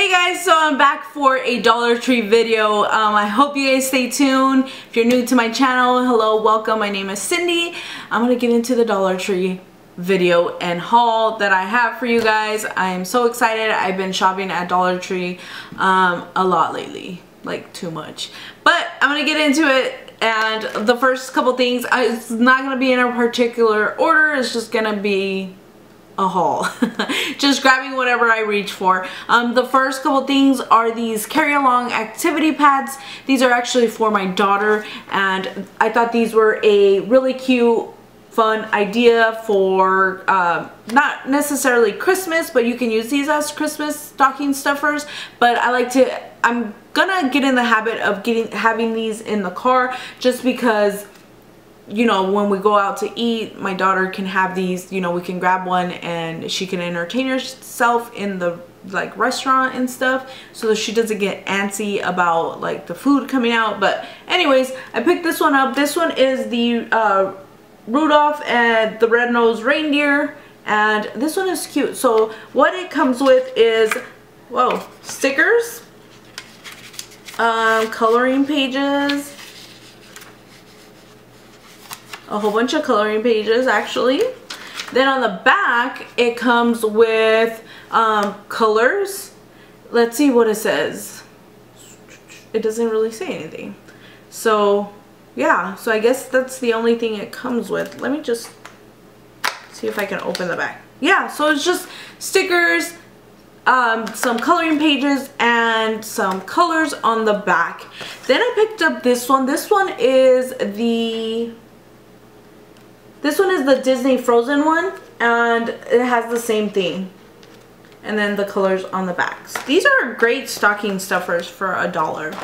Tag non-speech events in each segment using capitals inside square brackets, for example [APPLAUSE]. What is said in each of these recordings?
Hey guys, so I'm back for a Dollar Tree video. Um, I hope you guys stay tuned. If you're new to my channel, hello, welcome. My name is Cindy. I'm to get into the Dollar Tree video and haul that I have for you guys. I am so excited. I've been shopping at Dollar Tree um, a lot lately, like too much. But I'm to get into it and the first couple things, it's not to be in a particular order. It's just to be a haul. [LAUGHS] Just grabbing whatever I reach for. Um, the first couple things are these carry-along activity pads. These are actually for my daughter and I thought these were a really cute fun idea for uh, not necessarily Christmas but you can use these as Christmas stocking stuffers but I like to I'm gonna get in the habit of getting having these in the car just because you know, when we go out to eat, my daughter can have these, you know, we can grab one and she can entertain herself in the like restaurant and stuff. So she doesn't get antsy about like the food coming out. But anyways I picked this one up. This one is the uh, Rudolph and the red-nosed reindeer. And this one is cute. So what it comes with is whoa stickers um, coloring pages a whole bunch of coloring pages actually. Then on the back, it comes with um, colors. Let's see what it says. It doesn't really say anything. So yeah, so I guess that's the only thing it comes with. Let me just see if I can open the back. Yeah, so it's just stickers, um, some coloring pages, and some colors on the back. Then I picked up this one. This one is the this one is the Disney Frozen one and it has the same thing. And then the colors on the backs. These are great stocking stuffers for a dollar.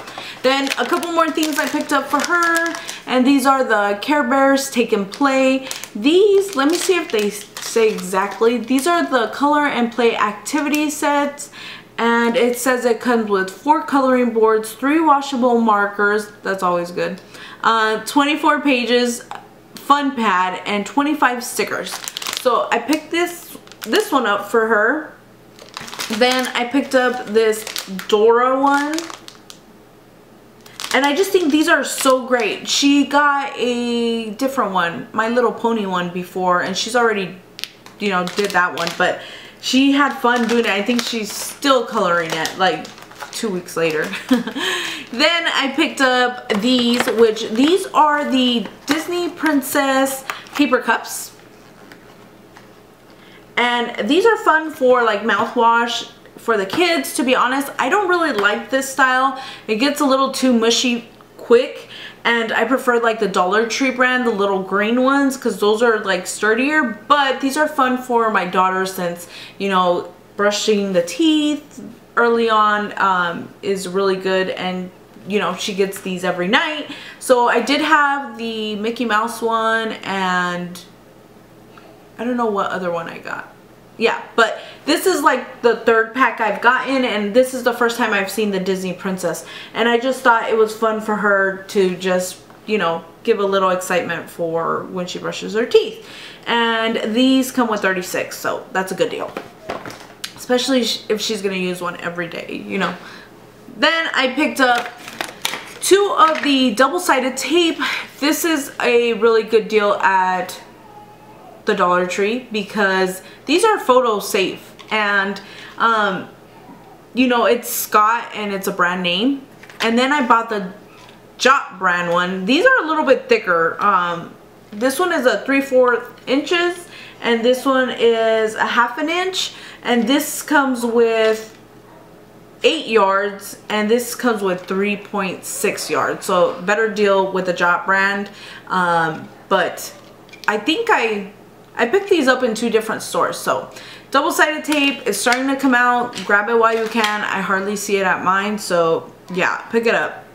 Then a couple more things I picked up for her. And these are the Care Bears Take and Play. These, let me see if they say exactly. These are the color and play activity sets and it says it comes with four coloring boards, three washable markers, that's always good, uh, 24 pages, fun pad and 25 stickers. So I picked this this one up for her. Then I picked up this Dora one. And I just think these are so great. She got a different one, My Little Pony one before, and she's already, you know, did that one. But she had fun doing it. I think she's still coloring it, like two weeks later. [LAUGHS] then I picked up these, which these are the Disney Princess paper cups. And these are fun for like mouthwash for the kids. To be honest, I don't really like this style. It gets a little too mushy quick and I prefer like the Dollar Tree brand, the little green ones, because those are like sturdier, but these are fun for my daughter since, you know, brushing the teeth early on um, is really good and you know, she gets these every night. So I did have the Mickey Mouse one and I don't know what other one I got. Yeah, but this is like the third pack I've gotten and this is the first time I've seen the Disney Princess. And I just thought it was fun for her to just, you know, give a little excitement for when she brushes her teeth. And these come with 36, so that's a good deal. Especially if she's to use one every day, you know. Then I picked up two of the double-sided tape. This is a really good deal at the Dollar Tree because these are photo safe and um, you know it's Scott and it's a brand name and then I bought the Jot brand one. These are a little bit thicker. Um, this one is a 3 4 inches and this one is a half an inch and this comes with 8 yards and this comes with 3.6 yards. So better deal with the Jot brand. Um, but I think I I picked these up in two different stores. So double-sided tape is starting to come out. Grab it while you can. I hardly see it at mine so yeah pick it up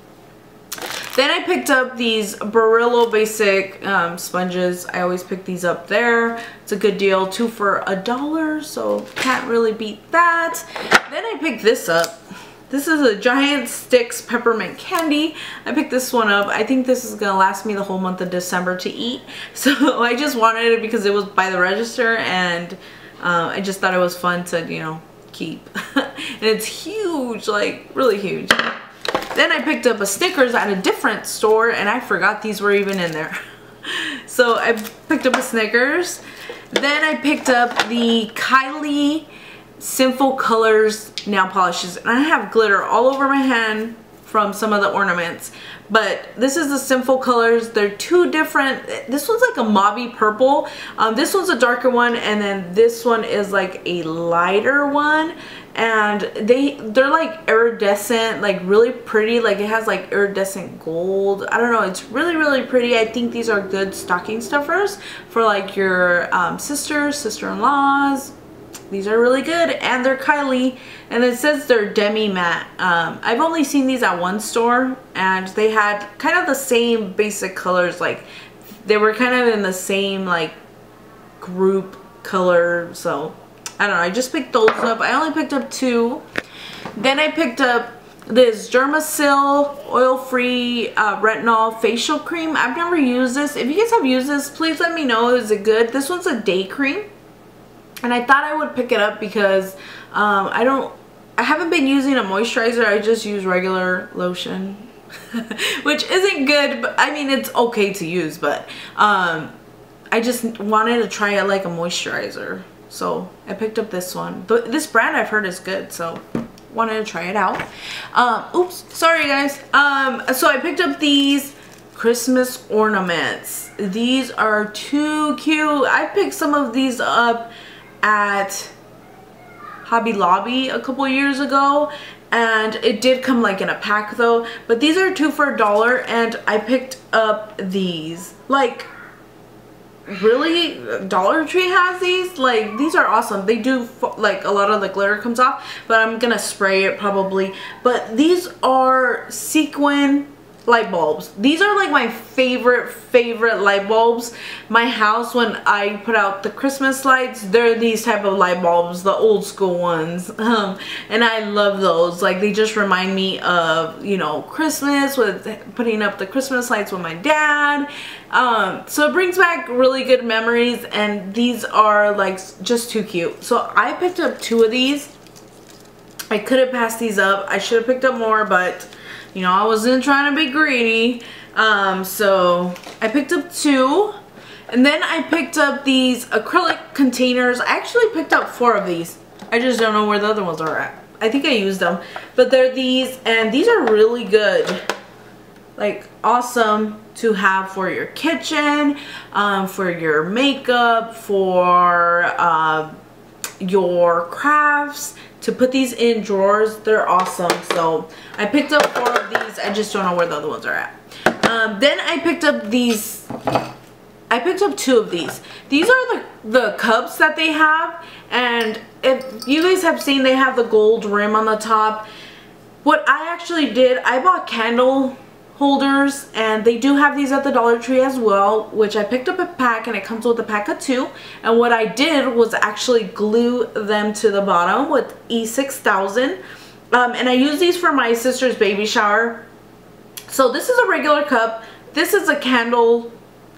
then I picked up these Brillo Basic um, sponges. I always pick these up there. It's a good deal. Two for a dollar, so can't really beat that. Then I picked this up. This is a Giant Sticks Peppermint Candy. I picked this one up. I think this is going to last me the whole month of December to eat. [LAUGHS] So I just wanted it because it was by the register and uh, I just thought it was fun to, you know, keep. [LAUGHS] and it's huge, like really huge. Then I picked up a Snickers at a different store and I forgot these were even in there. [LAUGHS] so I picked up a Snickers. Then I picked up the Kylie Sinful Colors nail polishes. And I have glitter all over my hand from some of the ornaments. But this is the Sinful Colors. They're two different. This one's like a mauvey purple. Um, this one's a darker one. And then this one is like a lighter one. And they, they're like iridescent, like really pretty. Like it has like iridescent gold. I don't know. It's really, really pretty. I think these are good stocking stuffers for like your um, sisters, sister-in-laws, these are really good and they're Kylie and it says they're demi matte. Um, I've only seen these at one store and they had kind of the same basic colors like they were kind of in the same like group color so I don't know I just picked those up. I only picked up two. Then I picked up this Dermasil oil-free uh, retinol facial cream. I've never used this. If you guys have used this, please let me know. Is it good? This one's a day cream and I thought I would pick it up because um, I don't I haven't been using a moisturizer. I just use regular lotion [LAUGHS] which isn't good but I mean it's okay to use but um, I just wanted to try it like a moisturizer. So I picked up this one. But this brand I've heard is good so wanted to try it out. Um, oops sorry guys. Um, so I picked up these Christmas ornaments. These are too cute. I picked some of these up at Hobby Lobby a couple years ago and it did come like in a pack though. But these are two for a dollar and I picked up these. Like really? Dollar Tree has these? Like these are awesome. They do like a lot of the glitter comes off but I'm gonna spray it probably. But these are sequin light bulbs. These are like my favorite, favorite light bulbs. My house, when I put out the Christmas lights, they're these type of light bulbs, the old school ones. [LAUGHS] Um, and I love those. Like they just remind me of, you know, Christmas with putting up the Christmas lights with my dad. Um, so it brings back really good memories and these are like just too cute. So I picked up two of these. I could have passed these up. I should have picked up more, but you know, I wasn't trying to be greedy. Um, so I picked up two. And then I picked up these acrylic containers. I actually picked up four of these. I just don't know where the other ones are at. I think I used them. But they're these, and these are really good. Like, awesome to have for your kitchen, um, for your makeup, for uh, your crafts to put these in drawers they're awesome. So I picked up four of these I just don't know where the other ones are at. Um, then I picked up these I picked up two of these. These are the the cups that they have and if you guys have seen they have the gold rim on the top. What I actually did I bought candle holders and they do have these at the Dollar Tree as well which I picked up a pack and it comes with a pack of two. And what I did was actually glue them to the bottom with E6000 um, and I use these for my sister's baby shower. So this is a regular cup. This is a candle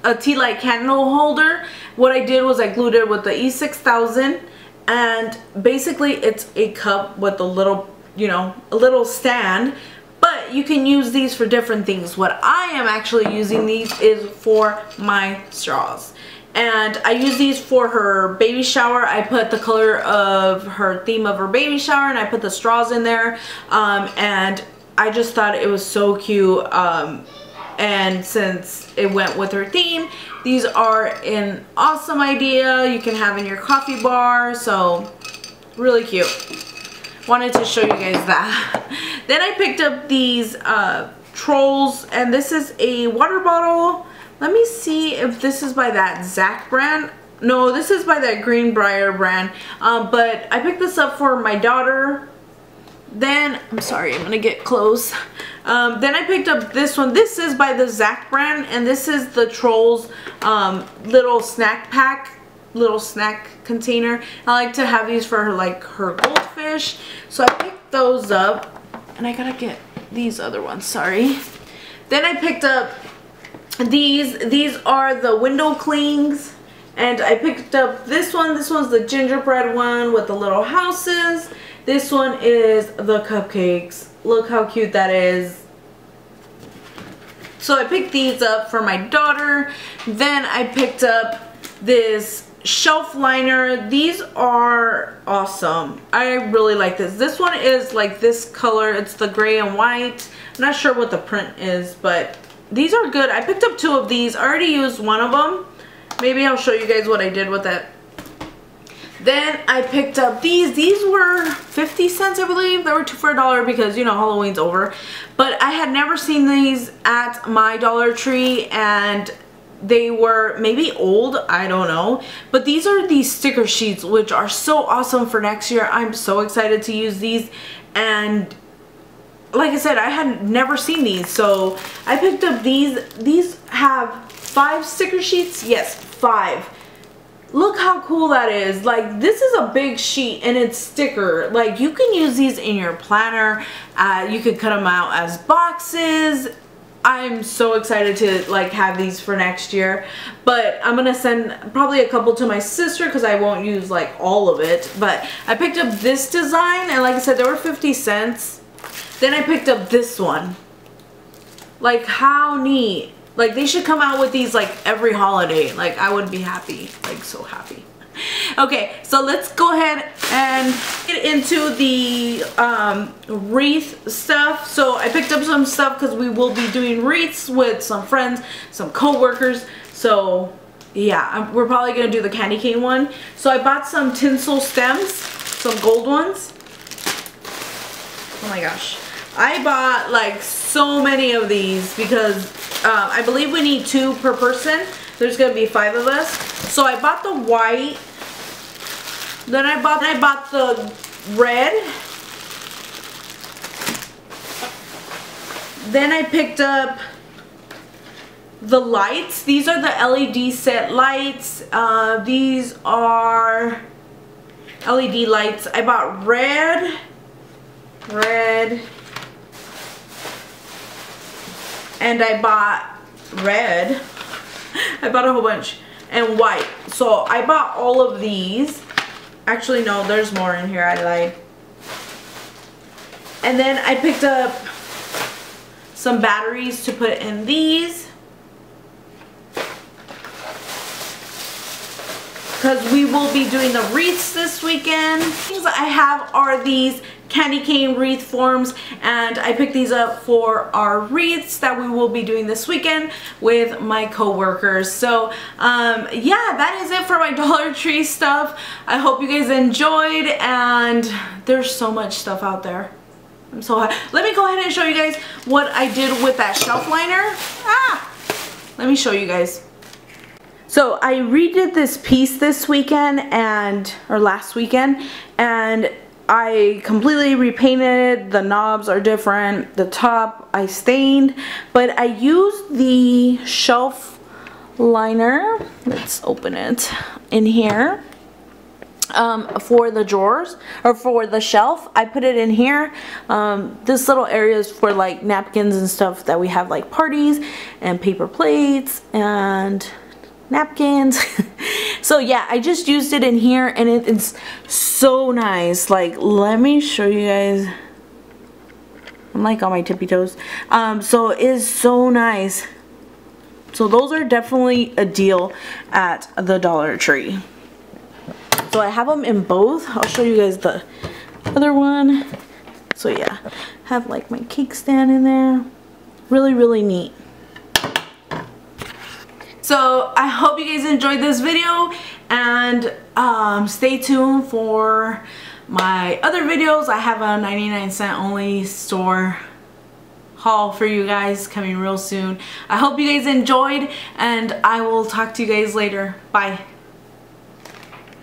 a tea light candle holder. What I did was I glued it with the E6000 and basically it's a cup with a little you know a little stand but you can use these for different things. What I am actually using these is for my straws. And I use these for her baby shower. I put the color of her theme of her baby shower and I put the straws in there. Um, and I just thought it was so cute. Um, and since it went with her theme, these are an awesome idea. You can have in your coffee bar. So really cute wanted to show you guys that. [LAUGHS] then I picked up these uh, Trolls and this is a water bottle. Let me see if this is by that Zak brand. No, this is by that Greenbrier brand. Um, but I picked this up for my daughter. Then, I'm sorry, I'm to get close. [LAUGHS] Um, then I picked up this one. This is by the Zak brand and this is the Trolls um, little snack pack little snack container. I like to have these for her, like her goldfish. So I picked those up and I gotta get these other ones, sorry. Then I picked up these. These are the window clings. And I picked up this one. This one's the gingerbread one with the little houses. This one is the cupcakes. Look how cute that is. So I picked these up for my daughter. Then I picked up this shelf liner. These are awesome. I really like this. This one is like this color. It's the gray and white. I'm not sure what the print is, but these are good. I picked up two of these. I already used one of them. Maybe I'll show you guys what I did with it. Then I picked up these. These were 50 cents, I believe. They were two for a dollar because, you know, Halloween's over. But I had never seen these at my Dollar Tree and they were maybe old i don't know. But these are these sticker sheets which are so awesome for next year. I'm so excited to use these. And like i said i had never seen these. So i picked up these. These have five sticker sheets? Yes five. Look how cool that is. Like this is a big sheet and it's sticker. Like you can use these in your planner. Uh, you could cut them out as boxes I'm so excited to like have these for next year but I'm gonna send probably a couple to my sister because I won't use like all of it but I picked up this design and like I said they were 50 cents. Then I picked up this one. Like how neat. Like they should come out with these like every holiday. Like I would be happy like so happy [LAUGHS] okay so let's go ahead and get into the um, wreath stuff. So I picked up some stuff because we will be doing wreaths with some friends some co-workers. So yeah we're probably gonna do the candy cane one. So I bought some tinsel stems some gold ones. Oh my gosh. I bought like so many of these because um, I believe we need two per person there's gonna be five of us so I bought the white then I bought I bought the red. Then I picked up the lights. These are the LED set lights. Uh, these are LED lights. I bought red, red, and I bought red. I bought a whole bunch and white. So I bought all of these. Actually, no, there's more in here. I lied. And then I picked up some batteries to put in these. Because we will be doing the wreaths this weekend. Things I have are these candy cane wreath forms and I picked these up for our wreaths that we will be doing this weekend with my co-workers. So um, yeah, that is it for my [LAUGHS] Dollar Tree stuff. I hope you guys enjoyed and there's so much stuff out there. I'm so happy. Let me go ahead and show you guys what I did with that shelf liner. Ah! Let me show you guys. So I redid this piece this weekend and, or last weekend, and I completely repainted, the knobs are different, the top I stained, but I used the shelf liner, let's open it, in here um, for the drawers or for the shelf. I put it in here. Um, this little area is for like napkins and stuff that we have like parties and paper plates and napkins [LAUGHS] so yeah I just used it in here and it, it's so nice. Like let me show you guys. I'm like on my tippy toes. Um, so it is so nice. So those are definitely a deal at the Dollar Tree. So I have them in both. I'll show you guys the other one. So yeah have like my cake stand in there. Really really neat so I hope you guys enjoyed this video and um, stay tuned for my other videos. I have a 99 cent only store haul for you guys coming real soon. I hope you guys enjoyed and I will talk to you guys later. Bye.